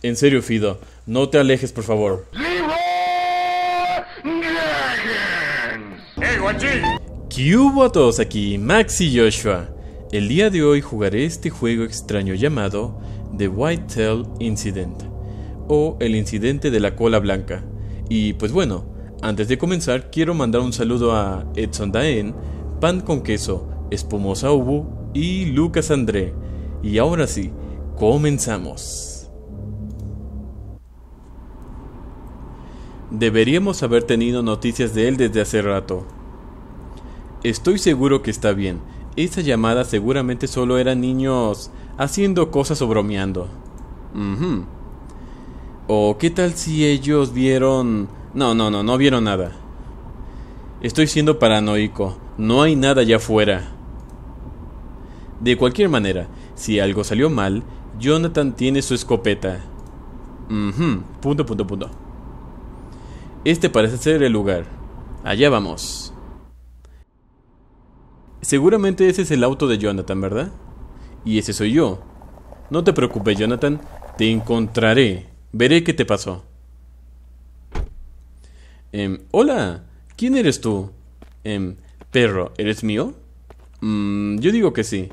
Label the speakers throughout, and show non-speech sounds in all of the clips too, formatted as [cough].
Speaker 1: En serio, Fido, no te alejes, por favor. ¿Qué hubo a todos aquí? Max y Joshua. El día de hoy jugaré este juego extraño llamado The Whitetail Incident o el incidente de la cola blanca. Y pues bueno, antes de comenzar quiero mandar un saludo a Edson Daen, Pan con Queso, Espumosa Ubu y Lucas André. Y ahora sí, comenzamos. Deberíamos haber tenido noticias de él desde hace rato. Estoy seguro que está bien. Esa llamada seguramente solo eran niños haciendo cosas o bromeando. Mhm. ¿O qué tal si ellos vieron... No, no, no, no vieron nada. Estoy siendo paranoico. No hay nada allá afuera. De cualquier manera, si algo salió mal, Jonathan tiene su escopeta. Mhm. Punto, punto, punto. Este parece ser el lugar. Allá vamos. Seguramente ese es el auto de Jonathan, ¿verdad? Y ese soy yo. No te preocupes, Jonathan. Te encontraré. Veré qué te pasó. Em, hola, ¿quién eres tú? Em, perro, ¿eres mío? Mm, yo digo que sí.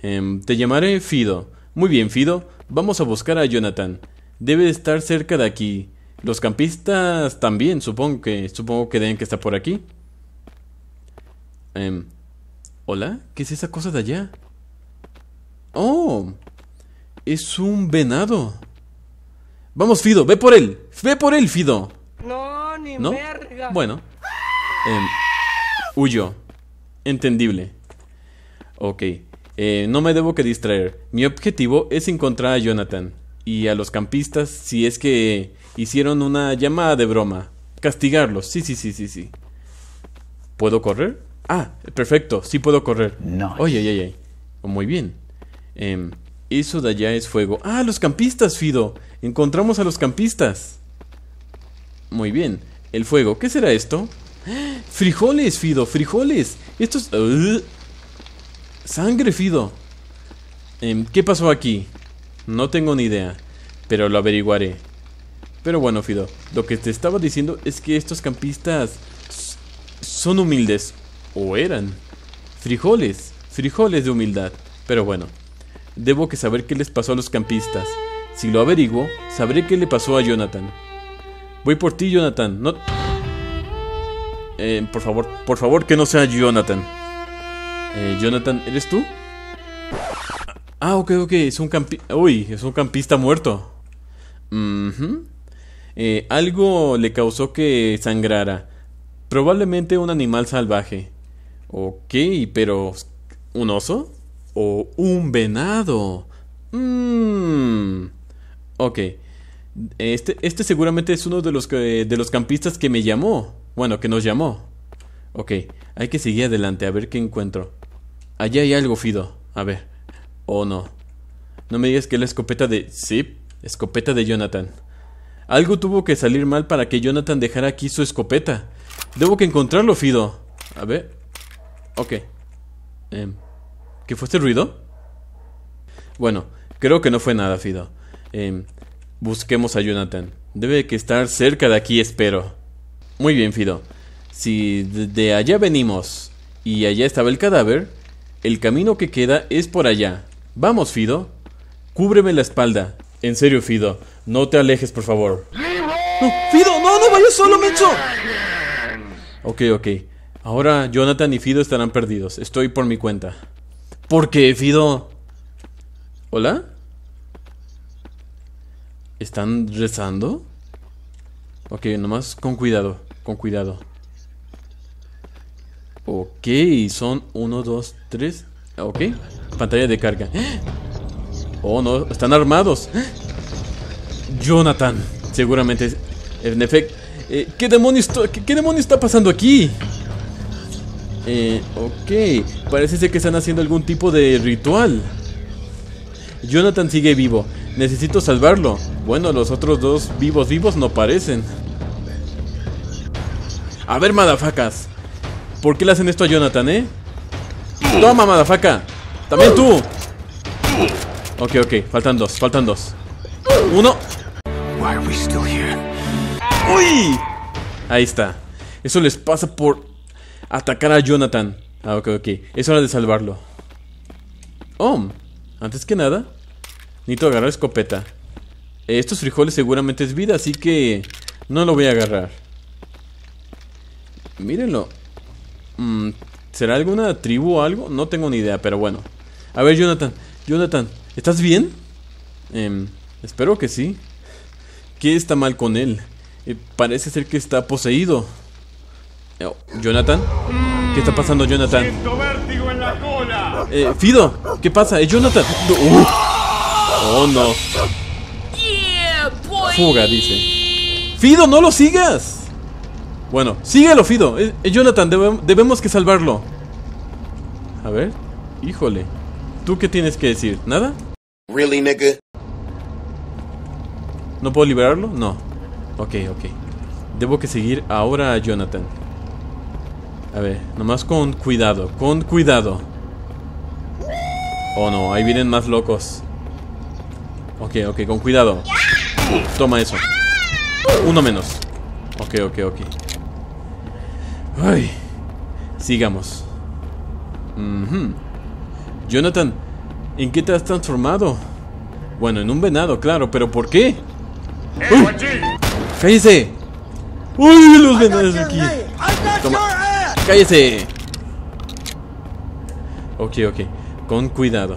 Speaker 1: Em, te llamaré Fido. Muy bien, Fido. Vamos a buscar a Jonathan. Debe estar cerca de aquí. Los campistas también, supongo que, supongo que deben que está por aquí. Em, Hola, ¿qué es esa cosa de allá? Oh, es un venado. Vamos, Fido, ve por él. Ve por él, Fido.
Speaker 2: No, ni
Speaker 1: ¿No? Bueno. Em, huyo. Entendible. Ok. eh, no me debo que distraer. Mi objetivo es encontrar a Jonathan y a los campistas si es que hicieron una llamada de broma. Castigarlos. Sí, sí, sí, sí, sí. ¿Puedo correr? Ah, perfecto. Sí puedo correr.
Speaker 3: Nice.
Speaker 1: Oye, oye, oye. Muy bien. Em, eso de allá es fuego. Ah, los campistas, Fido. Encontramos a los campistas. Muy bien. El fuego. ¿Qué será esto? [gasps] Frijoles, Fido, frijoles. Esto es... ¡Ugh! Sangre, Fido. Em, ¿Qué pasó aquí? No tengo ni idea, pero lo averiguaré. Pero bueno, Fido, lo que te estaba diciendo es que estos campistas son humildes. O eran. Frijoles, frijoles de humildad. Pero bueno, debo que saber qué les pasó a los campistas. Si lo averiguo, sabré qué le pasó a Jonathan. Voy por ti, Jonathan. No... Eh, por favor, por favor, que no sea Jonathan. Eh, Jonathan, ¿eres tú? Ah, ok, ok, es un campi... Uy, es un campista muerto. Eh, algo le causó que sangrara. Probablemente un animal salvaje. Ok, pero... ¿Un oso? ¿O un venado? Mmm... Ok. Este, este seguramente es uno de los, de los campistas que me llamó. Bueno, que nos llamó. Ok, hay que seguir adelante a ver qué encuentro. Allá hay algo, Fido. A ver. Oh, no. No me digas que es la escopeta de... Sí, escopeta de Jonathan. Algo tuvo que salir mal para que Jonathan dejara aquí su escopeta. Debo que encontrarlo, Fido. A ver. Ok. Em, ¿Qué fue este ruido? Bueno, creo que no fue nada, Fido. Em, busquemos a Jonathan. Debe que estar cerca de aquí, espero. Muy bien, Fido. Si de- de allá venimos y allá estaba el cadáver, el camino que queda es por allá. Vamos, Fido. Cúbreme la espalda. En serio, Fido. No te alejes, por favor. No, Fido, no, no vayas solo, Mencho. Ok, ok. Ahora Jonathan y Fido estarán perdidos. Estoy por mi cuenta. ¿Por qué, Fido? ¿Hola? ¿Están rezando? Ok, nomás con cuidado, con cuidado. Ok, son uno, dos, tres. Ok, pantalla de carga. [gasps] Oh, no, están armados. [gasps] Jonathan, seguramente. En efecto, eh, ¿qué, demonios está pasando aquí? Eh, ok, parece ser que están haciendo algún tipo de ritual. Jonathan sigue vivo. Necesito salvarlo. Bueno, los otros dos vivos vivos no parecen. A ver, madafacas. ¿Por qué le hacen esto a Jonathan, eh? Toma, madafaca. También tú. Ok, ok. Faltan dos, faltan dos. Uno. ¡Uy! Ahí está. Eso les pasa por atacar a Jonathan. Ah, ok, ok. Es hora de salvarlo. Oh, antes que nada, necesito agarrar escopeta. Estos frijoles seguramente es vida, así que no lo voy a agarrar. Mírenlo. Mm, ¿Será alguna tribu o algo? No tengo ni idea, pero bueno. A ver, Jonathan. Jonathan, ¿estás bien? Em, espero que sí. ¿Qué está mal con él? Eh, parece ser que está poseído. Oh, Jonathan. ¿Qué está pasando, Jonathan?
Speaker 2: vértigo en la cola!
Speaker 1: Eh, Fido, ¿qué pasa? Es Jonathan. Uh. Oh, no. Fuga, dice. Fido, no lo sigas. Bueno, síguelo, Fido. Es, es Jonathan, debe- debemos que salvarlo. A ver. Híjole. ¿Tú qué tienes que decir? ¿Nada?
Speaker 3: Really, nigga?
Speaker 1: ¿No puedo liberarlo? No. Ok, ok. Debo que seguir ahora a Jonathan. A ver, nomás con cuidado, con cuidado. Oh no, ahí vienen más locos. Ok, ok, con cuidado. Toma eso. Uno menos. Ok, ok, ok. Ay. Sigamos. Jonathan, ¿en qué te has transformado? Bueno, en un venado, claro, pero ¿por qué? ¡Uy! ¡Cállese! ¡Uy, los venados aquí! Toma. ¡Cállese! Ok, ok. Con cuidado.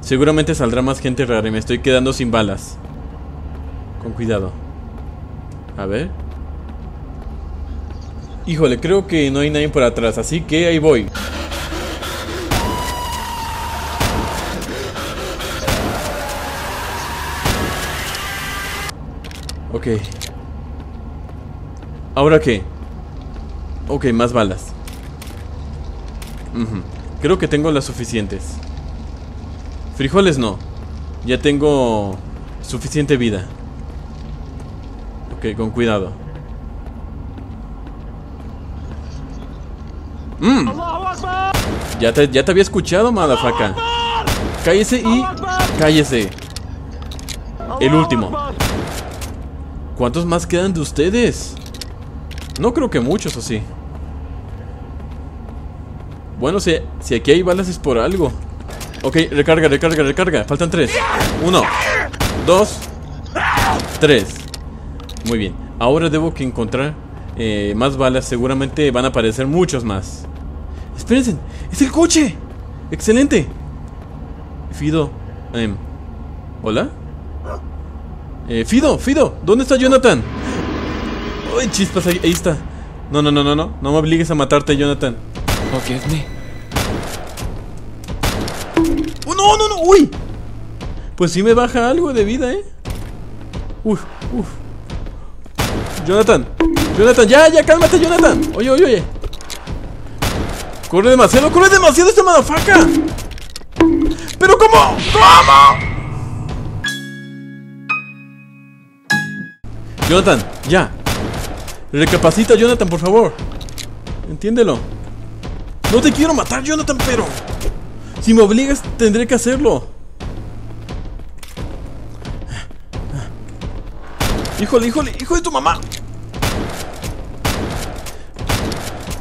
Speaker 1: Seguramente saldrá más gente rara y me estoy quedando sin balas. Con cuidado. A ver. Híjole, creo que no hay nadie por atrás, así que ahí voy. Ok. ¿Ahora qué? Ok, más balas. Creo que tengo las suficientes. Frijoles no. Ya tengo suficiente vida. Ok, con cuidado. Mm. Ya te, ya te había escuchado, madafaca. Cállese y cállese. El último. ¿Cuántos más quedan de ustedes? No creo que muchos, ¿o sí? Bueno, si, si aquí hay balas es por algo. Ok, recarga, recarga, recarga. Faltan tres. Uno, dos, tres. Muy bien. Ahora debo que encontrar eh, más balas. Seguramente van a aparecer muchos más. Espérense, es el coche. Excelente. Fido. em, ¿Hola? Eh, Fido, Fido, ¿dónde está Jonathan? Uy, chispas, ahí, ahí está. No, no, no, no, no. No me obligues a matarte, Jonathan.
Speaker 4: Forgive me.
Speaker 1: ¡Oh, no, no, no! ¡Uy! Pues sí me baja algo de vida, ¿eh? Uf, uf. Jonathan, Jonathan, ya, ya, cálmate, Jonathan. Oye, oye, oye. Corre demasiado, corre demasiado esta madafaca. ¿Pero cómo? ¿Cómo? Jonathan, ya. Recapacita, Jonathan, por favor. Entiéndelo. No te quiero matar, Jonathan, pero... Si me obligas, tendré que hacerlo. Híjole, híjole, hijo de tu mamá.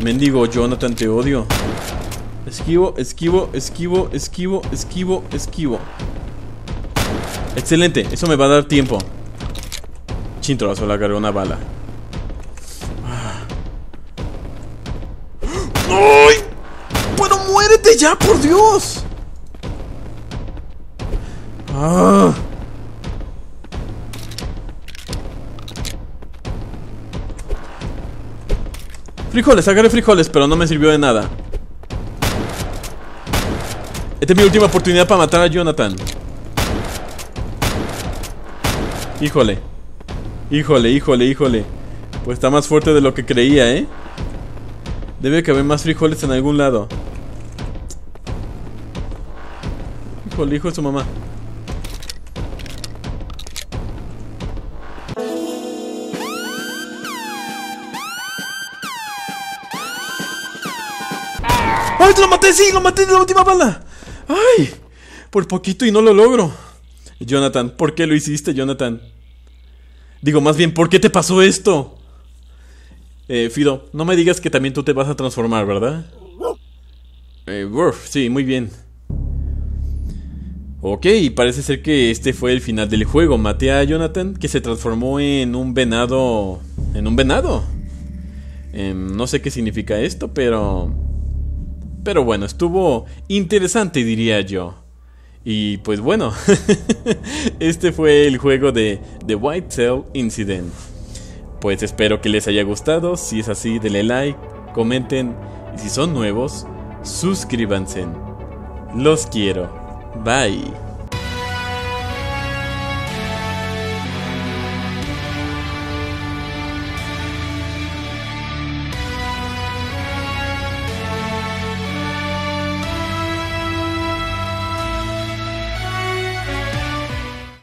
Speaker 1: Mendigo, Jonathan, te odio. Esquivo, esquivo, esquivo, esquivo, esquivo, esquivo. Excelente, eso me va a dar tiempo. Chintro, solo agarré una bala. ¡Ay! ¡Pero muérete ya, por Dios! ¡Ah! Frijoles, agarré frijoles, pero no me sirvió de nada. Esta es mi última oportunidad para matar a Jonathan. Híjole. Híjole, híjole, híjole. Pues está más fuerte de lo que creía, ¿eh? Debe que haber más frijoles en algún lado. Híjole, hijo de su mamá. ¡Ay, te lo maté! ¡Sí, lo maté de la última bala! ¡Ay! Por poquito y no lo logro. Jonathan, ¿por qué lo hiciste, Jonathan? Digo, más bien, ¿por qué te pasó esto? Eh, Fido, no me digas que también tú te vas a transformar, ¿verdad? Eh, Wurf, sí, muy bien. Ok, parece ser que este fue el final del juego. Maté a Jonathan, que se transformó en un venado. En un venado. Em, no sé qué significa esto, pero... Pero bueno, estuvo interesante, diría yo. Y pues bueno, [laughs] este fue el juego de The White Tail Incident. Pues espero que les haya gustado. Si es así, denle like, comenten. Y si son nuevos, suscríbanse. Los quiero. Bye.